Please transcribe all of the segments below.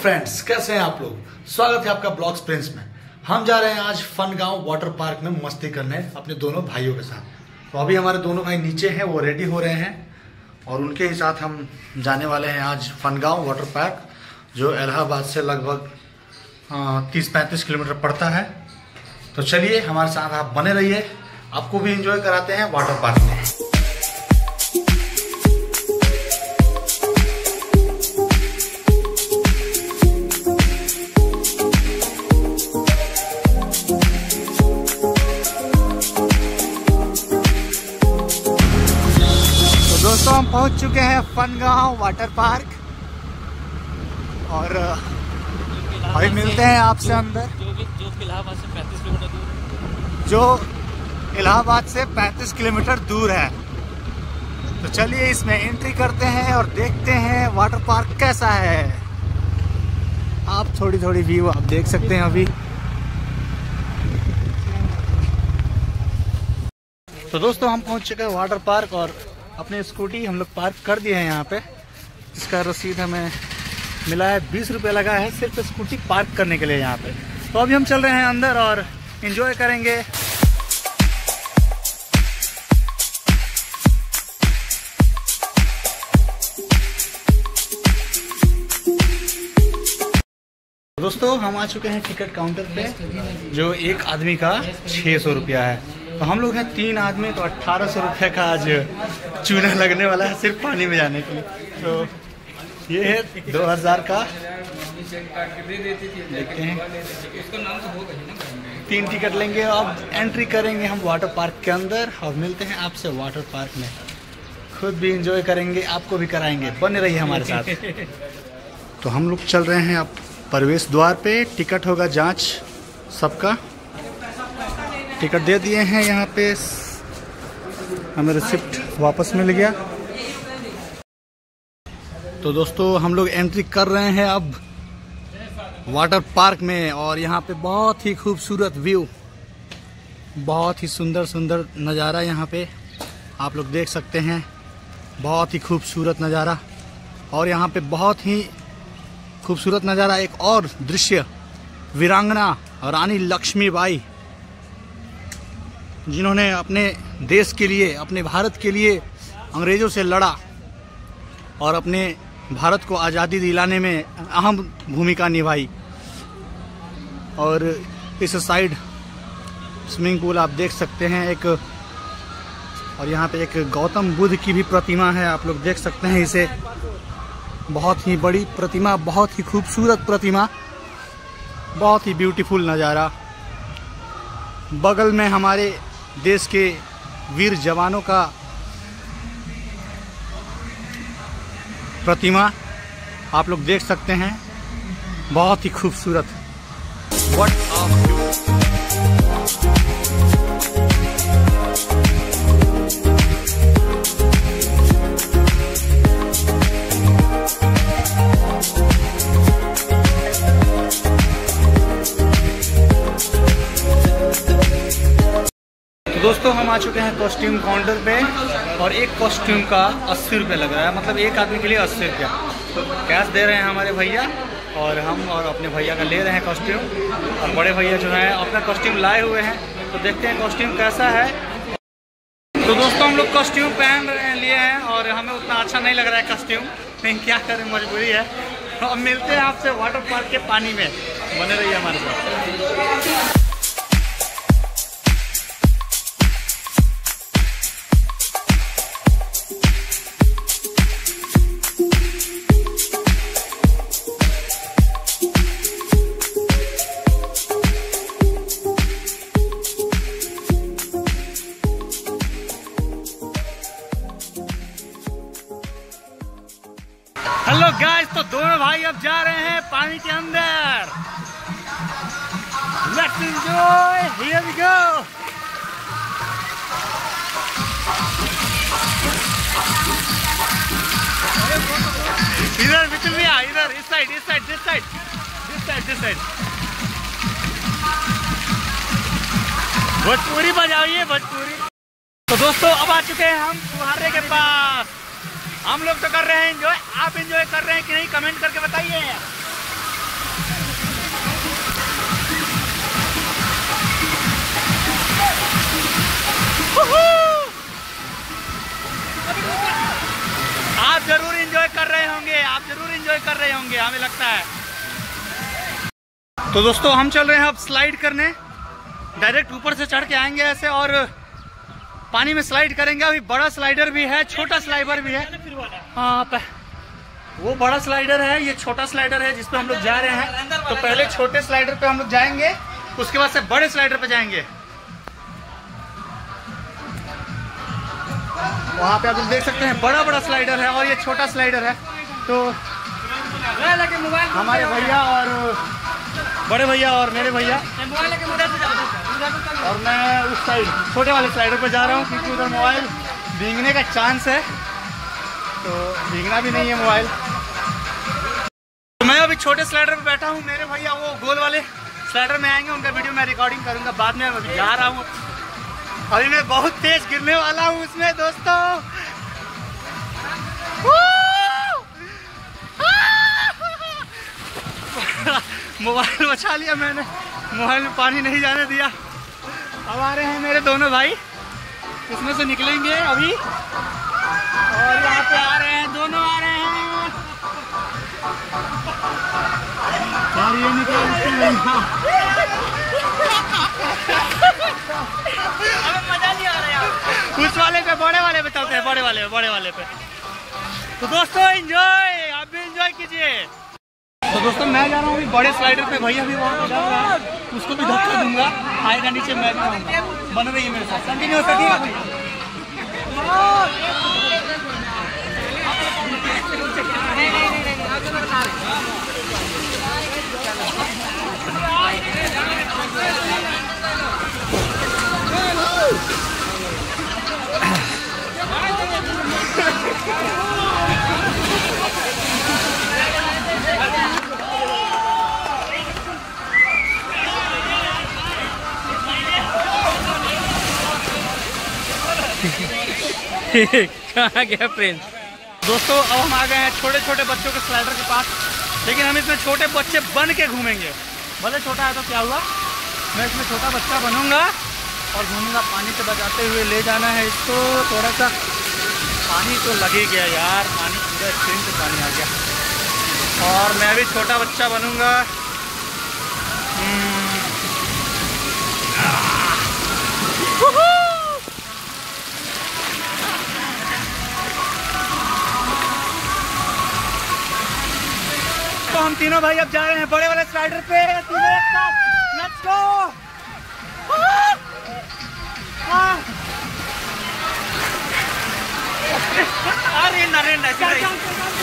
Friends कैसे हैं आप लोग? स्वागत है आपका ब्लॉग प्रिंस में। हम जा रहे हैं आज फन गाँव वाटर पार्क में मस्ती करने अपने दोनों भाइयों के साथ। तो अभी हमारे दोनों भाई नीचे हैं, वो रेडी हो रहे हैं और उनके ही साथ हम जाने वाले हैं आज फन गाँव वाटर पार्क जो इलाहाबाद से लगभग तीस पैंतीस किलोमीटर पड़ता है। तो चलिए, हमारे साथ आप बने रहिए। आपको भी इंजॉय कराते हैं वाटर पार्क में। हम पहुँच चुके हैं फनगांव वाटर पार्क। और अभी मिलते हैं आपसे अंदर। जो कि जो कि इलाहाबाद से 35 किलोमीटर दूर जो इलाहाबाद से 35 किलोमीटर दूर है। तो चलिए इसमें एंट्री करते हैं और देखते हैं वाटर पार्क कैसा है। आप थोड़ी थोड़ी व्यू आप देख सकते हैं अभी। तो दोस्तों हम पहुँच चुके हैं वाटर पार्क और अपनी स्कूटी हम लोग पार्क कर दिए हैं यहाँ पे इसका रसीद हमें मिला है, बीस रुपये लगा है सिर्फ़ स्कूटी पार्क करने के लिए यहाँ पे। तो अभी हम चल रहे हैं अंदर और इंजॉय करेंगे। दोस्तों, हम आ चुके हैं टिकट काउंटर पे, जो एक आदमी का छः सौ रुपया है। तो हम लोग हैं तीन आदमी तो अट्ठारह सौ रुपये का आज चूना लगने वाला है सिर्फ़ पानी में जाने के लिए। तो ये है दो हज़ार का। देखते हैं। तीन टिकट लेंगे, अब एंट्री करेंगे हम वाटर पार्क के अंदर। और मिलते हैं आपसे वाटर पार्क में। खुद भी इंजॉय करेंगे, आपको भी कराएँगे। बने रहिए हमारे साथ। तो हम लोग चल रहे हैं अब प्रवेश द्वार पे। टिकट होगा जाँच सबका। टिकट दे दिए हैं यहाँ पे। हमें रिसिप्ट वापस मिल गया। तो दोस्तों, हम लोग एंट्री कर रहे हैं अब वाटर पार्क में और यहाँ पे बहुत ही खूबसूरत व्यू, बहुत ही सुंदर सुंदर नज़ारा यहाँ पे आप लोग देख सकते हैं। बहुत ही खूबसूरत नज़ारा और यहाँ पे बहुत ही खूबसूरत नज़ारा। एक और दृश्य, वीरांगना रानी लक्ष्मीबाई जिन्होंने अपने देश के लिए, अपने भारत के लिए अंग्रेज़ों से लड़ा और अपने भारत को आज़ादी दिलाने में अहम भूमिका निभाई। और इस साइड स्विमिंग पूल आप देख सकते हैं एक, और यहाँ पे एक गौतम बुद्ध की भी प्रतिमा है, आप लोग देख सकते हैं इसे। बहुत ही बड़ी प्रतिमा, बहुत ही खूबसूरत प्रतिमा, बहुत ही ब्यूटीफुल नज़ारा। बगल में हमारे देश के वीर जवानों का प्रतिमा आप लोग देख सकते हैं। बहुत ही खूबसूरत। कॉस्ट्यूम काउंटर पे और एक कॉस्ट्यूम का अस्सी रुपये लग रहा है। मतलब एक आदमी के लिए अस्सी रुपया। कैश दे रहे हैं हमारे भैया और हम और अपने भैया का ले रहे हैं कॉस्ट्यूम और बड़े भैया जो हैं, अपना कॉस्ट्यूम लाए हुए हैं। तो देखते हैं कॉस्ट्यूम कैसा है। तो दोस्तों, हम लोग कॉस्ट्यूम पहन रहे हैं, लिए हैं और हमें उतना अच्छा नहीं लग रहा है कॉस्ट्यूम लेकिन क्या करें, मजबूरी है। तो अब मिलते हैं आपसे वाटर पार्क के पानी में। बने रहिए हमारे साथ। तो दोनों भाई अब जा रहे हैं पानी के अंदर। Let's enjoy here we go इधर बिल्कुल नहीं इधर, इस साइड इस side this side this side this side Bhojpuri बजाइए, Bhojpuri. तो दोस्तों, अब आ चुके हैं हम फुहारे के पास। हम लोग तो कर रहे हैं इंजॉय आप इंजॉय कर रहे हैं कि नहीं कमेंट करके बताइए। आप ज़रूर इंजॉय कर रहे होंगे, आप ज़रूर इंजॉय कर रहे होंगे, हमें लगता है। तो दोस्तों, हम चल रहे हैं अब स्लाइड करने। डायरेक्ट ऊपर से चढ़ के आएँगे ऐसे और पानी में स्लाइड करेंगे, अभी बड़ा स्लाइडर भी है, छोटा स्लाइडर भी है। हाँ वो बड़ा स्लाइडर है, ये छोटा स्लाइडर है जिसपे हम लोग जा रहे हैं। तो पहले छोटे स्लाइडर पे हम लोग जाएँगे, उसके बाद से बड़े स्लाइडर पे जाएँगे। वहाँ पे आप लोग देख सकते हैं बड़ा बड़ा स्लाइडर है और ये छोटा स्लाइडर है। तो हमारे भैया और बड़े भैया और मेरे भैया। और मैं उस साइड छोटे वाले स्लाइडर पर जा रहा हूँ, क्योंकि उधर मोबाइल भीगने का चांस है। तो भीगना भी नहीं है मोबाइल तो मैं अभी छोटे स्लाइडर पर बैठा हूँ, मेरे भैया वो गोल वाले स्लाइडर में आएँगे, उनका वीडियो मैं रिकॉर्डिंग करूँगा, बाद में अभी जा रहा हूँ। अभी मैं बहुत तेज गिरने वाला हूँ उसमें, दोस्तों। मोबाइल बचा लिया मैंने, मोबाइल में पानी नहीं जाने दिया। अब आ रहे हैं मेरे दोनों भाई। इसमें से निकलेंगे अभी। और यहाँ पे आ रहे हैं दोनों आ रहे हैं। और ये निकल मज़ा नहीं आ रहा उस वाले पे बड़े वाले पे चलते हैं बड़े वाले पे बड़े वाले पे। तो दोस्तों एंजॉय आप भी एंजॉय कीजिए। तो दोस्तों मैं जा रहा हूँ अभी बड़े स्लाइडर पे। भैया भी वहाँ पे जा रहा है। उसको भी धक्का दूँगा। आएगा नीचे मैं भी बन रही है मेरे साथ। कंटिन्यू हो। सकेगा भैया कहाँ गया फ्रेंड दोस्तों, अब हम आ गए हैं छोटे छोटे बच्चों के स्लाइडर के पास। लेकिन हम इसमें छोटे बच्चे बन के घूमेंगे। भले छोटा है तो क्या हुआ? मैं इसमें छोटा बच्चा बनूँगा और घूमूँगा। पानी से बचाते हुए ले जाना है इसको। थोड़ा सा पानी तो लग ही गया यार। पानी पूरा स्क्रीन पे पानी आ गया। और मैं भी छोटा बच्चा बनूँगा। हम तीनों भाई अब जा रहे हैं बड़े वाले स्लाइडर पे।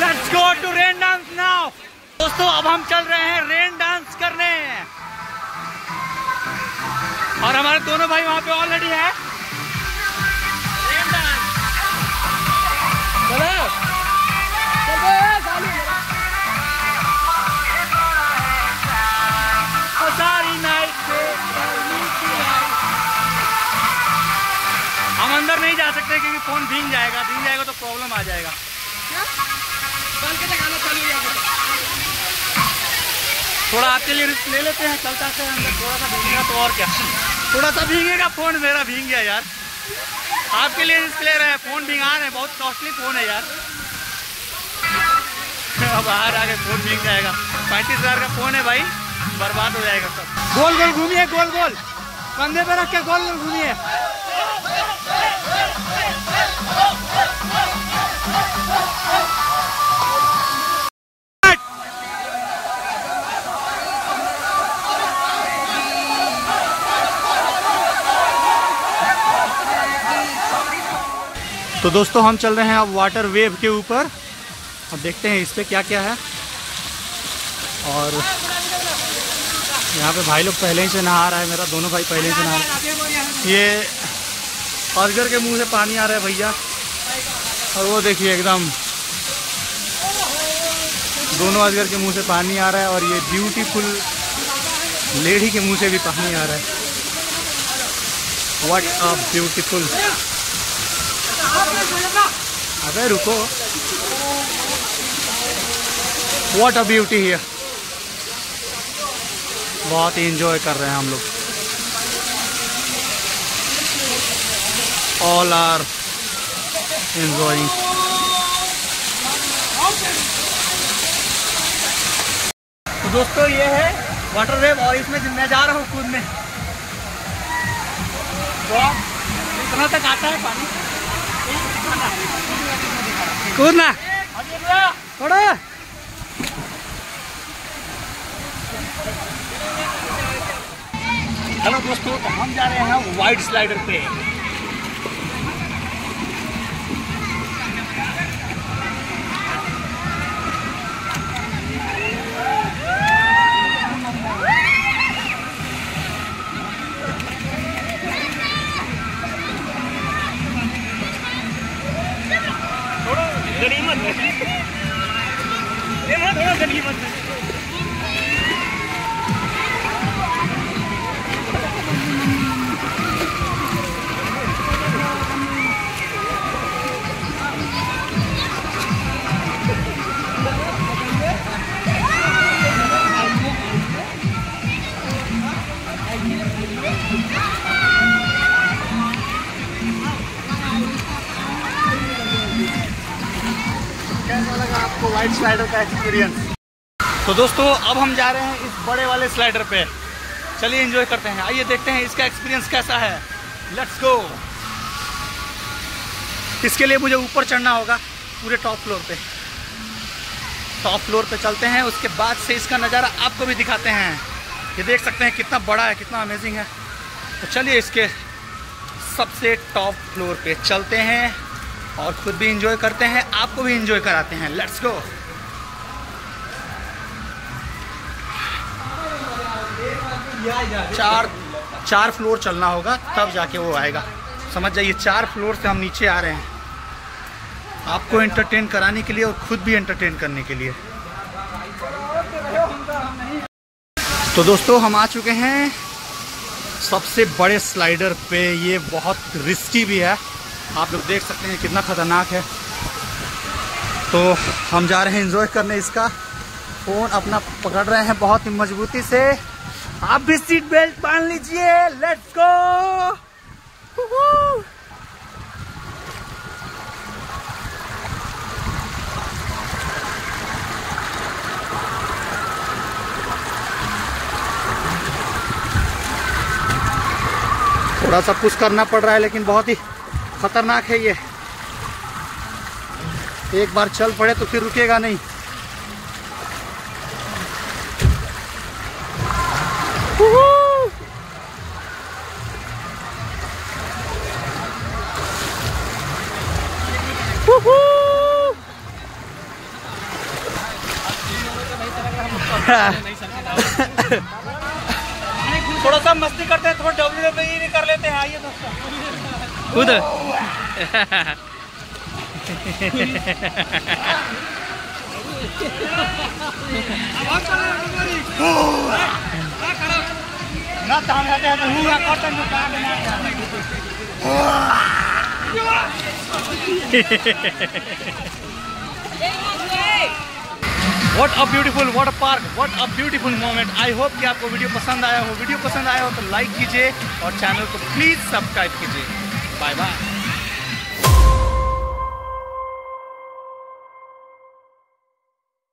Let's go to rain dance now दोस्तों, अब हम चल रहे हैं रेन डांस करने। और हमारे दोनों भाई वहाँ पे ऑलरेडी है। सकते क्योंकि फ़ोन भीग जाएगा भीग जाएगा तो प्रॉब्लम आ जाएगा। थोड़ा आपके लिए रिस्क ले लेते हैं चलता से अंदर थोड़ा सा भीगेगा तो और क्या। थोड़ा सा भीगेगा फ़ोन मेरा भीग गया यार। आपके लिए रिस्क ले रहे हैं फ़ोन भिगा रहे हैं बहुत कॉस्टली फ़ोन है यार। अब बाहर आके फ़ोन भीग जाएगा। पैंतीस हज़ार का फ़ोन है भाई बर्बाद हो जाएगा सब। गोल गोल घूमिए गोल गोल। कंधे पे रख के गोल गोल घूमिए। तो दोस्तों, हम चल रहे हैं अब वाटर वेव के ऊपर अब देखते हैं इस पे क्या क्या है और यहाँ पे भाई लोग पहले ही से नहा रहा है, मेरा दोनों भाई पहले ही से नहा रहे। ये अजगर के मुँह से पानी आ रहा है भैया। और वो देखिए एकदम, दोनों अजगर के मुँह से पानी आ रहा है और ये ब्यूटीफुल लेडी के मुँह से भी पानी आ रहा है। व्हाट अ ब्यूटीफुल अबे रुको। व्हाट अ ब्यूटी हियर बहुत ही इंजॉय कर रहे हैं हम लोग। all are enjoying. तो दोस्तों, ये है वाटर वेव और इसमें मैं जा रहा हूँ कूदने में। तो इतना तक आता है पानी। कूदना। थोड़ा हेलो दोस्तों तो हम जा रहे हैं वाइट स्लाइडर पे। स्लाइडर का एक्सपीरियंस तो दोस्तों, अब हम जा रहे हैं इस बड़े वाले स्लाइडर पे। चलिए एंजॉय करते हैं। आइए देखते हैं इसका एक्सपीरियंस कैसा है। लेट्स गो इसके लिए मुझे ऊपर चढ़ना होगा, पूरे टॉप फ्लोर पे। टॉप फ्लोर पे चलते हैं, उसके बाद से इसका नज़ारा आपको भी दिखाते हैं। ये देख सकते हैं कितना बड़ा है, कितना अमेजिंग है। तो चलिए इसके सबसे टॉप फ्लोर पे चलते हैं और खुद भी इंजॉय करते हैं, आपको भी इंजॉय कराते हैं। लेट्स गो चार चार फ्लोर चलना होगा, तब जाके वो आएगा। समझ जाइए, चार फ्लोर से हम नीचे आ रहे हैं। आपको एंटरटेन कराने के लिए और खुद भी एंटरटेन करने के लिए। तो दोस्तों, हम आ चुके हैं सबसे बड़े स्लाइडर पे। ये बहुत रिस्की भी है। आप लोग देख सकते हैं कितना खतरनाक है। तो हम जा रहे हैं एंजॉय करने इसका। फ़ोन अपना पकड़ रहे हैं बहुत ही मजबूती से। आप भी सीट बेल्ट बाँध लीजिए लेट्स गो थोड़ा सा कुछ करना पड़ रहा है, लेकिन बहुत ही खतरनाक है ये। एक बार चल पड़े तो फिर रुकेगा नहीं। थोड़ा सा मस्ती करते हैं थोड़ा डब्ल्यू डब्ल्यू कर लेते हैं आइए दोस्तों। खुद। ना what a beautiful what a park what a beautiful moment I hope कि आपको वीडियो पसंद आया हो। वीडियो पसंद आया हो तो लाइक कीजिए और चैनल को प्लीज़ सब्सक्राइब कीजिए। Bye bye